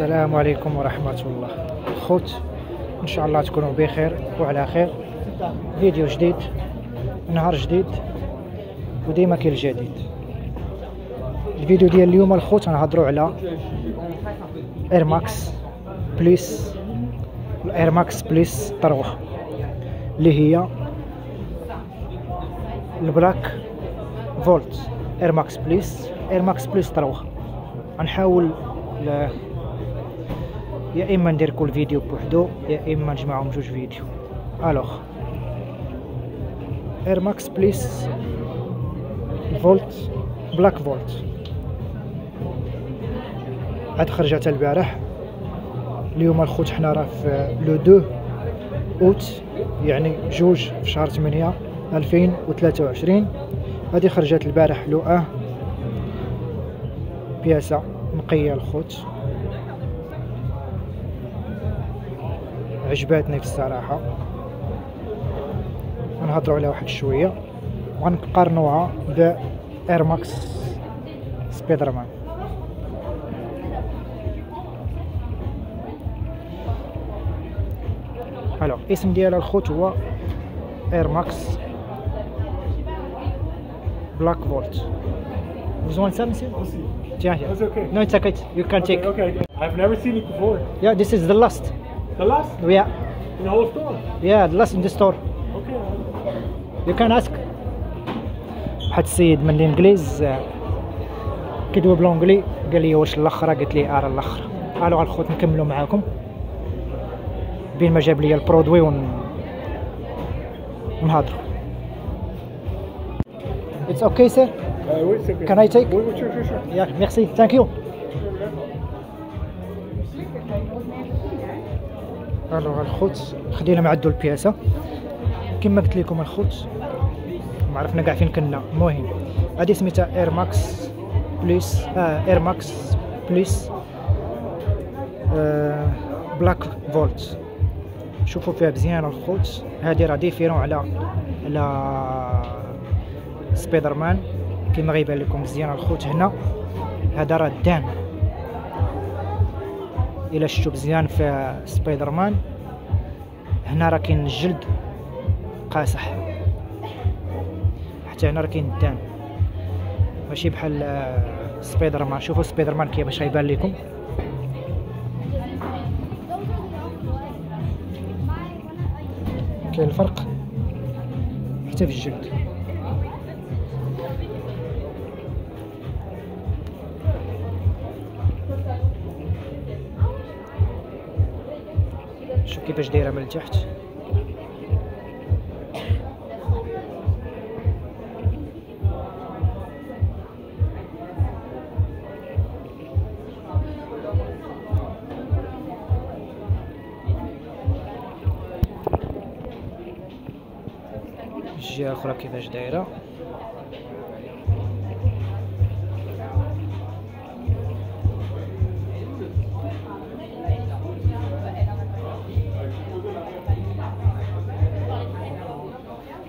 السلام عليكم ورحمة الله. خوت إن شاء الله تكونوا بخير وعلى خير. فيديو جديد نهار جديد وديما كاين الجديد. الفيديو ديال اليوم الخوت غنهضروا على Air Max Plus ال Air Max Plus trois اللي هي ال Black Volt. Air Max Plus Air Max Plus trois غنحاول. يا إما ندير كل فيديو بوحدو يا إما نجمعهم جوج فيديو. alors Air Max Plus Volt Black Volt عاد خرجت البارح. اليوم الخوت حنا راه في le deux août يعني جوج في شهر 8 2023 هذه خرجت البارح لو آه بياسة نقية الخوت. عجباتني في الصراحة غنهضروا عليها واحد شوية وغنقارنوها ب Air Max Spider-Man ألو اسم ديال الخوت هو اير ماكس بلاك فولت Vous want some, monsieur? Tiens, here. That's okay. No, it's okay. You can take. Okay, okay. I've never seen it before. Yeah, this is the last. The last? Yeah. In the whole store? Yeah, the last in the store. Okay. You can ask. واحد السيد من الإنجليز آه، كيدوي بلونجلي قال لي واش الآخر قلت لي آرى الآخر قالوا على الخوت نكملوا معاكم بين ما جاب لي البرودوي ون نهضروا اتس أوكي سير كان اي تيك وي وي شو شو شو يا الوغ الخوت. خدينا معدو البياسة. كما قلت لكم الخوت ما عرفنا كاع فين كنا. المهم هذه سميتها اير ماكس Plus آه Air Max Plus آه Black Volt شوفوا فيها مزيان الخوت. هذه راه différent على على سبايدر مان كما غيبان لكم مزيان الخوت هنا. هذا راه ال daim الا شفتو مزيان في سبايدر مان هنا راه كاين الجلد قاصح. حتى هنا راه كاين ال daim ماشي بحال آه، سبايدر مان شوفوا سبايدر مان كيفاش غيبان لكم كاين الفرق حتى في الجلد. شوف كيفاش دايرة من التحت الجهه الاخرى كيفاش دايرة؟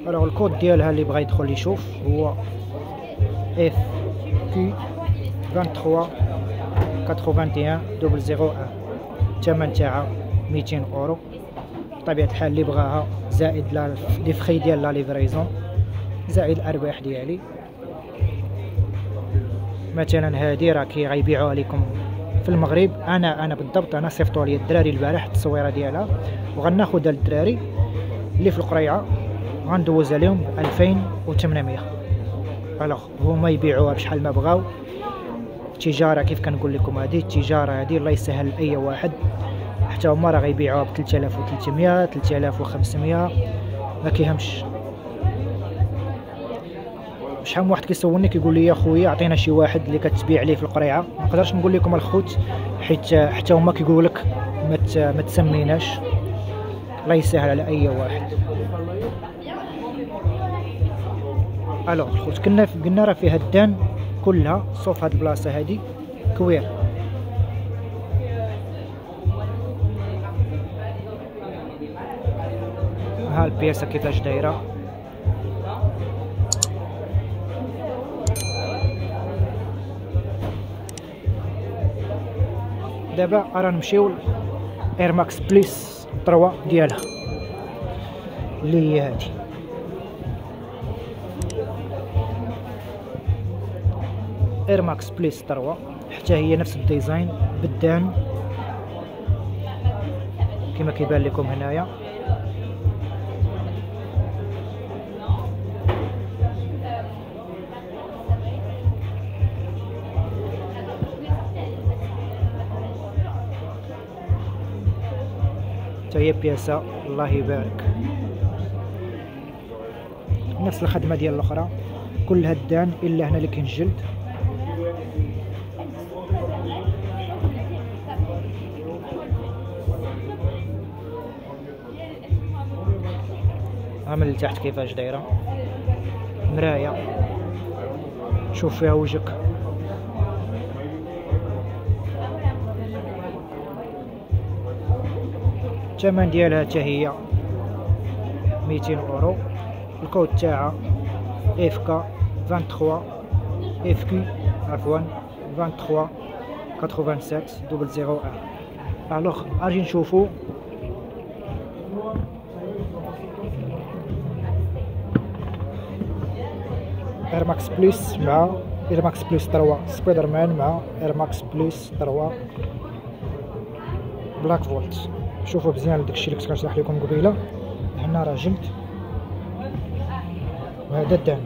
alors ال code ديالها اللي بغى يدخل يشوف هو FQ 23 81 001 الثمن تاعها 200 اورو بطبيعة الحال اللي بغاها زائد les frais ديال la livraison زائد الارباح ديالي مثلا هادي راه كي غيبيعوها لكم في المغرب أنا أنا بالضبط أنا صيفطوا لي الدراري البارح التصويره ديالها وغناخدها للدراري اللي في القريعه غندوز عليهم ب 2800 alors هما يبيعوها بشحال ما بغاو. التجارة كيف كنقول لكم هذه التجارة هذه الله يسهل لاي واحد. حتى هما راه غيبيعوها ب 3300 3500 ما كيهمش. شحال واحد كيسولني كيقول لي يا خويا عطينا شي واحد اللي كتبيع ليه في القريعة. ما نقدرش نقول لكم الخوت حيت حتى هما كيقولوا لك ما تسميناش. الله يسهل على أي واحد. alors الخوت كنا قلنا راه فيها ال daim كلها sauf هاد البلاصة هادي cuir ها البياسة كيفاش دايرة؟ دابا راه نمشيو Air Max Plus 3 ديالها اللي هي هادي. Air Max Plus 3 حتى هي نفس ال design بال daim كما كيبان لكم هنايا حتى هي بياسة الله يبارك نفس الخدمة ديال الأخرى كل هدان إلا هنا اللي كاين الجلد ها من التحت كيفاش دايرة؟ مراية. شوف فيها وجهك. الثمن ديالها حتى هي 200 أورو. الكود تاعها FK 23 FQ عفوا 23 87 001 alors أجي نشوفو. Air Max Plus مع Air Max Plus 3 سبايدر مان مع Air Max Plus 3 Black Volt شوفوا مزيان داكشي اللي كنت كنشرح لكم قبيلة. هنا راه جلد. وهذا ال daim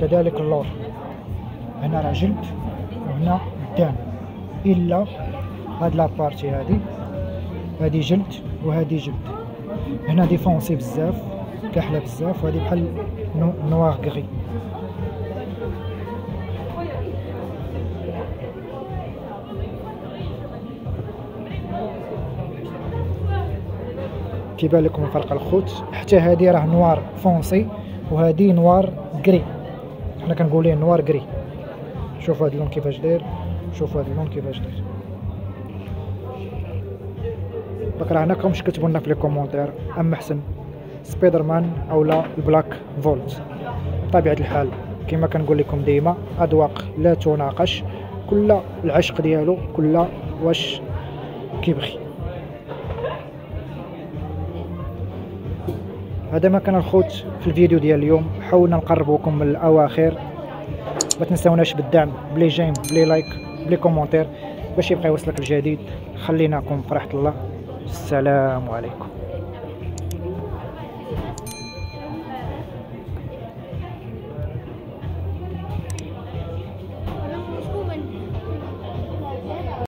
كذلك اللور. هنا راه جلد. وهنا ال daim إلا هاد la partie هادي. هادي جلد وهادي جلد. هنا défoncé بزاف. كحلة بزاف. وهادي بحال noir gris. كيبان لكم الفرق الخوت. حتى هادي راه noir foncé وهادي noir gris حنا كنقول ليه noir gris شوفوا هاد اللون كيفاش داير. شوفوا هاد اللون كيفاش داير. داك راه هنا كومش كتبوا لنا في les commentaires. ام احسن سبايدر مان اولا ال Black Volt. بطبيعة الحال كما كنقول لكم ديما أذواق لا تناقش كل العشق ديالو كل واش كيبغي. هذا ما كان الخوت في الفيديو ديال اليوم. حاولنا نقربوكم من الأواخر. ما تنساوناش بالدعم ب les j'aime ب les likes ب les commentaires باش يبقى يوصلك الجديد. خليناكم في راحه الله. السلام عليكم.